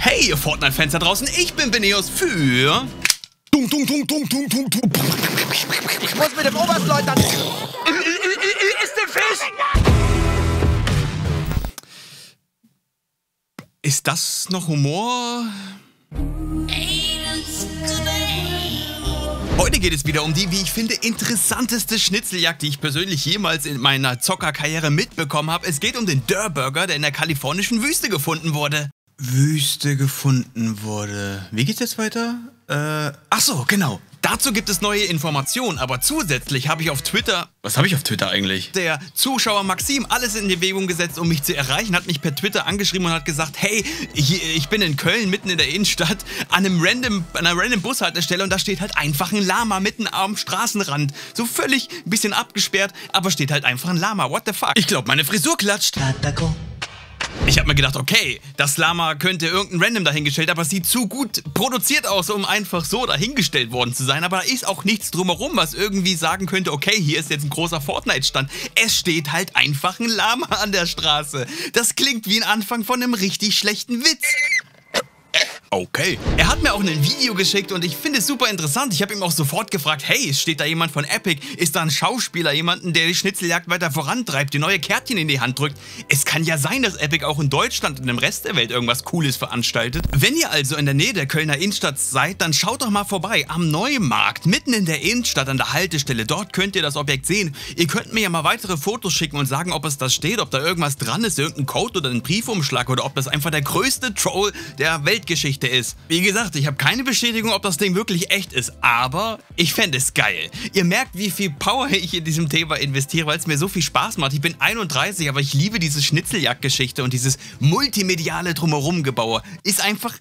Hey, ihr Fortnite-Fans da draußen, ich bin Beneos für... Dum, dum, dum, dum, dum, dum, dum. Ich muss mit dem Oberstleutnant... Ist der Fisch! Ist das noch Humor? Heute geht es wieder um die, wie ich finde, interessanteste Schnitzeljagd, die ich persönlich jemals in meiner Zockerkarriere mitbekommen habe. Es geht um den Dörrburger, der in der kalifornischen Wüste gefunden wurde. Wüste gefunden wurde. Wie geht's jetzt weiter? Äh, ach so, genau. Dazu gibt es neue Informationen, aber zusätzlich habe ich auf Twitter, was habe ich auf Twitter eigentlich? Der Zuschauer Maxim alles in Bewegung gesetzt, um mich zu erreichen, hat mich per Twitter angeschrieben und hat gesagt, hey, ich bin in Köln, mitten in der Innenstadt, an einem random, an einer random Bushaltestelle und da steht halt einfach ein Lama mitten am Straßenrand. So völlig ein bisschen abgesperrt, aber steht halt einfach ein Lama. What the fuck? Ich glaube, meine Frisur klatscht. Ich habe mir gedacht, okay, das Lama könnte irgendein Random dahingestellt, aber es sieht zu gut produziert aus, um einfach so dahingestellt worden zu sein. Aber da ist auch nichts drumherum, was irgendwie sagen könnte, okay, hier ist jetzt ein großer Fortnite-Stand. Es steht halt einfach ein Lama an der Straße. Das klingt wie ein Anfang von einem richtig schlechten Witz. Okay. Er hat mir auch ein Video geschickt und ich finde es super interessant. Ich habe ihm auch sofort gefragt, hey, steht da jemand von Epic? Ist da ein Schauspieler, jemanden, der die Schnitzeljagd weiter vorantreibt, die neue Kärtchen in die Hand drückt? Es kann ja sein, dass Epic auch in Deutschland und im Rest der Welt irgendwas Cooles veranstaltet. Wenn ihr also in der Nähe der Kölner Innenstadt seid, dann schaut doch mal vorbei am Neumarkt, mitten in der Innenstadt an der Haltestelle. Dort könnt ihr das Objekt sehen. Ihr könnt mir ja mal weitere Fotos schicken und sagen, ob es da steht, ob da irgendwas dran ist, irgendein Code oder ein Briefumschlag oder ob das einfach der größte Troll der Weltgeschichte Geschichte ist. Wie gesagt, ich habe keine Bestätigung, ob das Ding wirklich echt ist, aber ich fände es geil. Ihr merkt, wie viel Power ich in diesem Thema investiere, weil es mir so viel Spaß macht. Ich bin 31, aber ich liebe diese Schnitzeljagdgeschichte und dieses multimediale Drumherum-Gebaue. Ist einfach...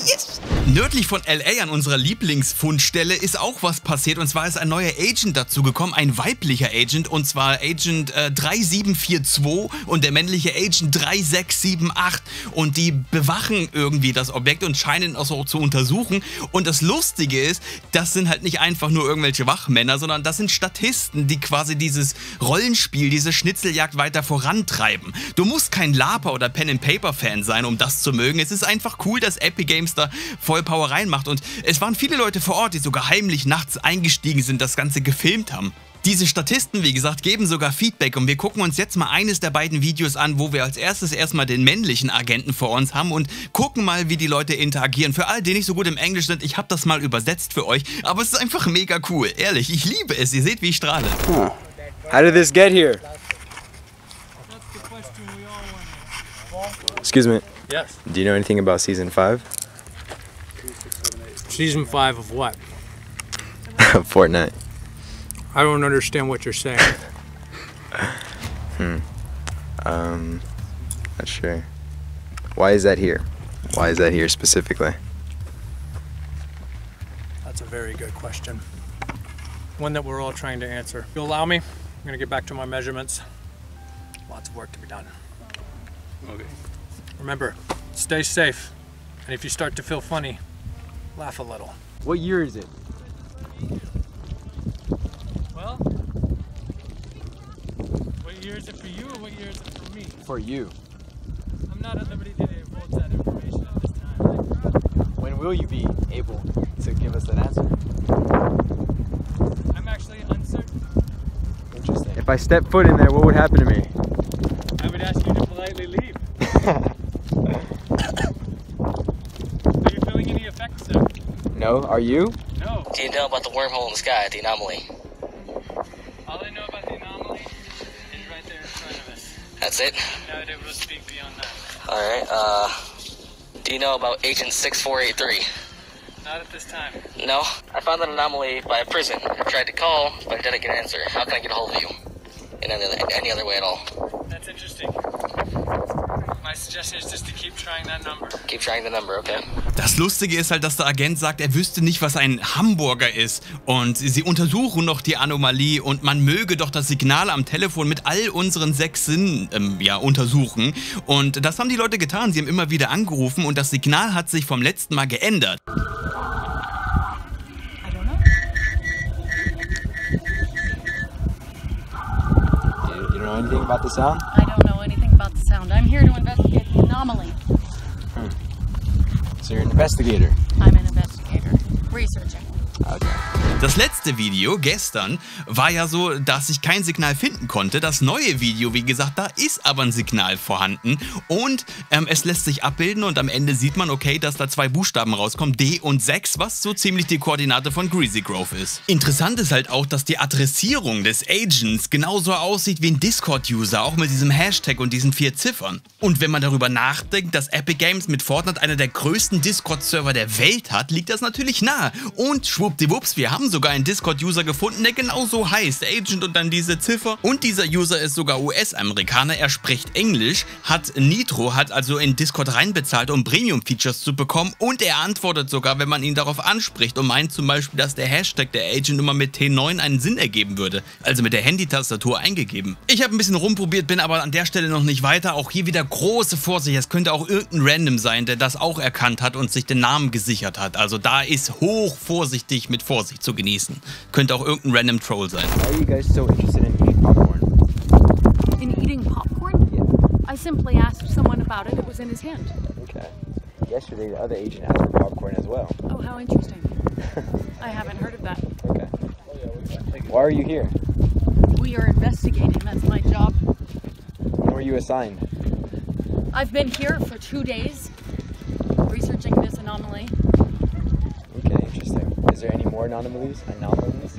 Yes! Nördlich von LA an unserer Lieblingsfundstelle ist auch was passiert und zwar ist ein neuer Agent dazugekommen, ein weiblicher Agent und zwar Agent äh, 3742 und der männliche Agent 3678 und die bewachen irgendwie das Objekt und scheinen es auch zu untersuchen und das Lustige ist, das sind halt nicht einfach nur irgendwelche Wachmänner, sondern das sind Statisten, die quasi dieses Rollenspiel, diese Schnitzeljagd weiter vorantreiben. Du musst kein Laper oder Pen and Paper Fan sein, um das zu mögen. Es ist einfach cool, dass Epic Games da Vollpower reinmacht. Und es waren viele Leute vor Ort, die sogar heimlich nachts eingestiegen sind, das Ganze gefilmt haben. Diese Statisten, wie gesagt, geben sogar Feedback und wir gucken uns jetzt mal eines der beiden Videos an, wo wir als erstes erstmal den männlichen Agenten vor uns haben und gucken mal, wie die Leute interagieren. Für all die nicht so gut im Englisch sind, ich habe das mal übersetzt für euch, aber es ist einfach mega cool. Ehrlich, ich liebe es. Ihr seht, wie ich strahle. Huh. How did this get here? Excuse me. Yes. Do you know anything about season 5? Season five of what? Fortnite. I don't understand what you're saying. hmm. Um, not sure. Why is that here? Why is that here specifically? That's a very good question. One that we're all trying to answer. If you allow me, I'm gonna get back to my measurements. Lots of work to be done. Okay. Remember, stay safe. And if you start to feel funny, laugh a little. What year is it? Well, what year is it for you or what year is it for me? For you. I'm not at liberty to divulge that information at this time. When will you be able to give us that answer? I'm actually uncertain. Interesting. If I step foot in there, what would happen to me? I would ask you to politely leave. Are you feeling any effects, sir? No, are you? No. Do you know about the wormhole in the sky, the anomaly? All I know about the anomaly is right there in front of us. That's it? I'm not able to speak beyond that. Alright, uh, do you know about Agent 6483? Not at this time. No? I found an anomaly by a prison. I tried to call, but I didn't get an answer. How can I get a hold of you? In any other, any other way at all? That's interesting. My suggestion is just to keep trying that number. Keep trying the number, okay? Das Lustige ist halt, dass der Agent sagt, er wüsste nicht, was ein Hamburger ist. Und sie untersuchen noch die Anomalie und man möge doch das Signal am Telefon mit all unseren sechs Sinnen ähm, ja, untersuchen. Und das haben die Leute getan. Sie haben immer wieder angerufen und das Signal hat sich vom letzten Mal geändert. You, you don't know anything about the sound? here to investigate the anomaly. Hmm. So you're an investigator. Das letzte Video gestern war ja so, dass ich kein Signal finden konnte. Das neue Video, wie gesagt, da ist aber ein Signal vorhanden und ähm, es lässt sich abbilden und am Ende sieht man, okay, dass da zwei Buchstaben rauskommen, D und 6, was so ziemlich die Koordinate von Greasy Grove ist. Interessant ist halt auch, dass die Adressierung des Agents genauso aussieht wie ein Discord-User, auch mit diesem Hashtag und diesen vier Ziffern. Und wenn man darüber nachdenkt, dass Epic Games mit Fortnite einer der größten Discord-Server der Welt hat, liegt das natürlich nahe. Und schwuppdiwupps, wir haben sogar einen Discord-User gefunden, der genauso heißt, Agent und dann diese Ziffer. Und dieser User ist sogar US-Amerikaner, er spricht Englisch, hat Nitro, hat also in Discord reinbezahlt, um Premium-Features zu bekommen. Und er antwortet sogar, wenn man ihn darauf anspricht und meint zum Beispiel, dass der Hashtag der Agent immer mit T9 einen Sinn ergeben würde, also mit der Handy-Tastatur eingegeben. Ich habe ein bisschen rumprobiert, bin aber an der Stelle noch nicht weiter, auch hier wieder große Vorsicht, es könnte auch irgendein Random sein, der das auch erkannt hat und sich den Namen gesichert hat, also da ist hoch vorsichtig mit Vorsicht zu genießen. Könnte auch irgendein Random Troll sein. Why are you guys so interested in eating popcorn? In eating popcorn? I simply asked someone about it. It was in his hand. Okay. Yesterday, the other agent asked for popcorn as well. Oh, how interesting. I haven't heard of that. Okay. Why are you here? We are investigating. That's my job. When were you assigned? I've been here for two days researching this anomaly. Is there any more anomalies? Anomalies?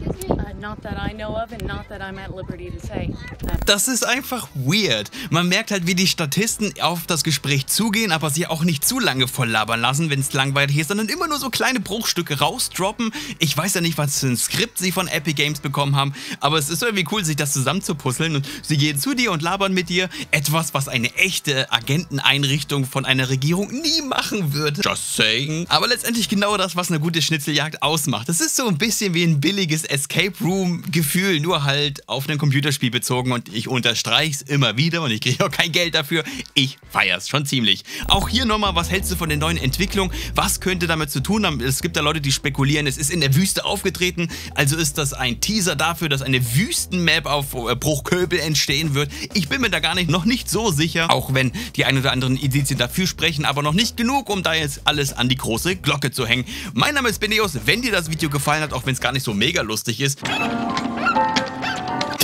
Das ist einfach weird. Man merkt halt, wie die Statisten auf das Gespräch zugehen, aber sie auch nicht zu lange voll labern lassen, wenn es langweilig ist, sondern immer nur so kleine Bruchstücke rausdroppen. Ich weiß ja nicht, was für ein Skript sie von Epic Games bekommen haben, aber es ist irgendwie cool, sich das zusammenzupuzzeln und sie gehen zu dir und labern mit dir. Etwas, was eine echte Agenteneinrichtung von einer Regierung nie machen würde. Just saying. Aber letztendlich genau das, was eine gute Schnitzeljagd ausmacht. Es ist so ein bisschen wie ein billiges Escape Room Gefühl, nur halt auf ein Computerspiel bezogen und ich unterstreiche es immer wieder und ich kriege auch kein Geld dafür. Ich feier's schon ziemlich. Auch hier nochmal, was hältst du von der neuen Entwicklung? Was könnte damit zu tun haben? Es gibt da Leute, die spekulieren, es ist in der Wüste aufgetreten, also ist das ein Teaser dafür, dass eine Wüstenmap auf äh, Bruchköbel entstehen wird. Ich bin mir da gar nicht, noch nicht so sicher, auch wenn die ein oder anderen Indizien dafür sprechen, aber noch nicht genug, um da jetzt alles an die große Glocke zu hängen. Mein Name ist Beneos, wenn dir das Video gefallen hat, auch wenn es gar nicht so mega lustig ist,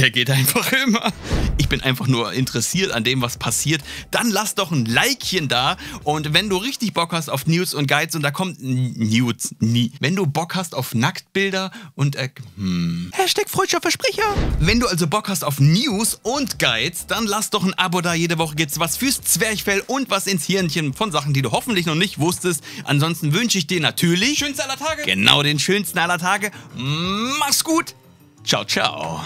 der geht einfach immer. Ich bin einfach nur interessiert an dem, was passiert. Dann lass doch ein Likechen da. Und wenn du richtig Bock hast auf News und Guides und da kommt News, nie. Wenn du Bock hast auf Nacktbilder und äh, hm. Hashtag freudscher Versprecher. Wenn du also Bock hast auf News und Guides, dann lass doch ein Abo da. Jede Woche gibt's was fürs Zwerchfell und was ins Hirnchen von Sachen, die du hoffentlich noch nicht wusstest. Ansonsten wünsche ich dir natürlich schönste aller Tage. Genau den schönsten aller Tage. Mach's gut. Ciao, ciao.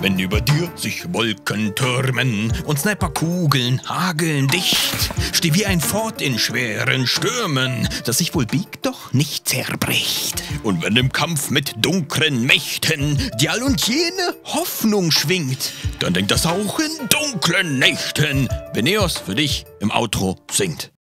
Wenn über dir sich Wolken türmen und Sniperkugeln hageln dicht, steh wie ein Fort in schweren Stürmen, das sich wohl biegt, doch nicht zerbricht. Und wenn im Kampf mit dunklen Mächten die all und jene Hoffnung schwingt, dann denk das auch in dunklen Nächten, wenn Eos für dich im Outro singt.